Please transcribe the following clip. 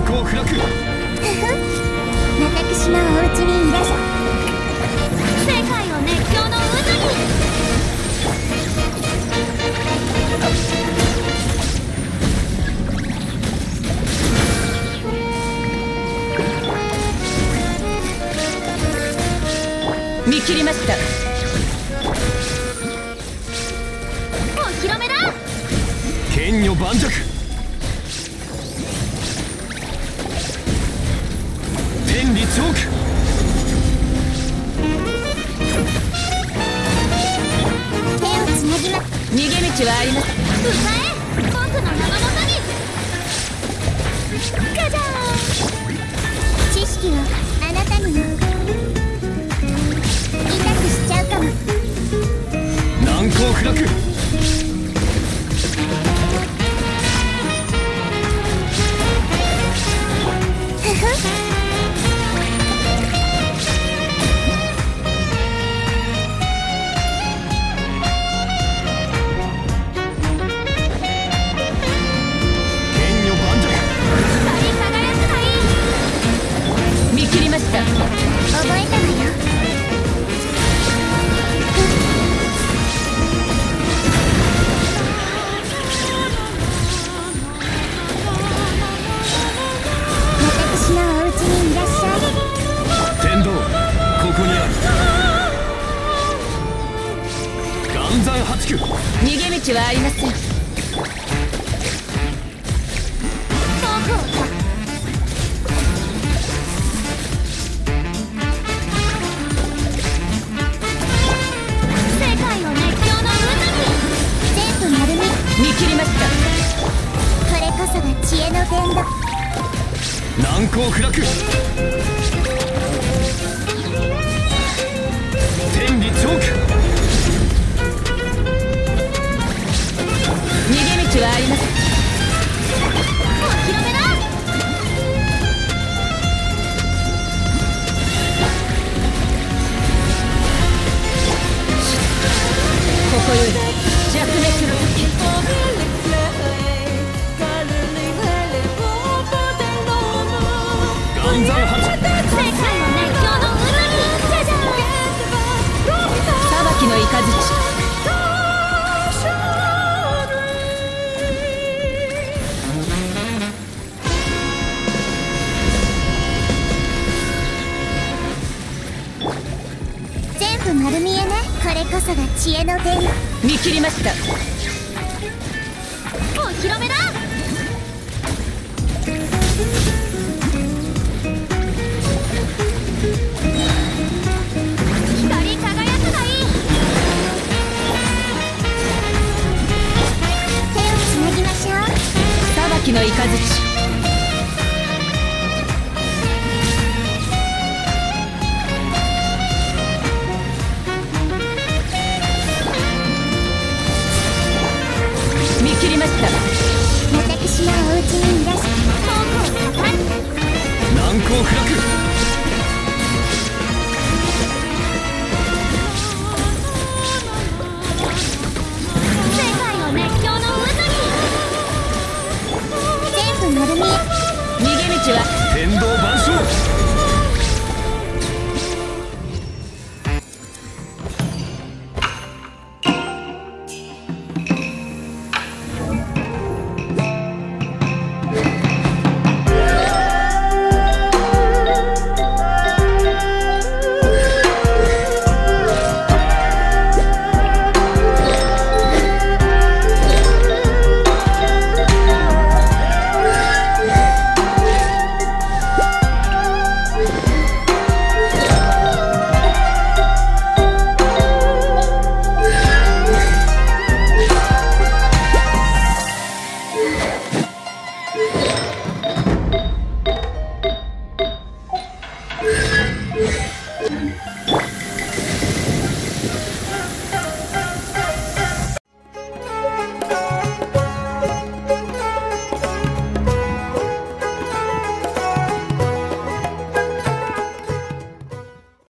難攻不落私のお家にいらっしゃ。世界を熱狂の渦に。見切りました。お披露目だ。剣女盤石。チョーク手をつなぎま逃げ道はありません歌え僕の名のもとにガジャーン知識をあなたにも痛くしちゃうかも。難攻不落山八九逃げ道はありません。僕を世界を熱狂の渦に。全部丸見見切りましたこれこそが知恵の伝道難攻不落はありませんお披露目だここより弱滅の時岩山全部丸見えね。これこそが知恵の伝道見切りました。お披露目だ。光り輝くがいい。手をつなぎましょう。裁きの雷ました。私のお家にいらっしゃる難攻不落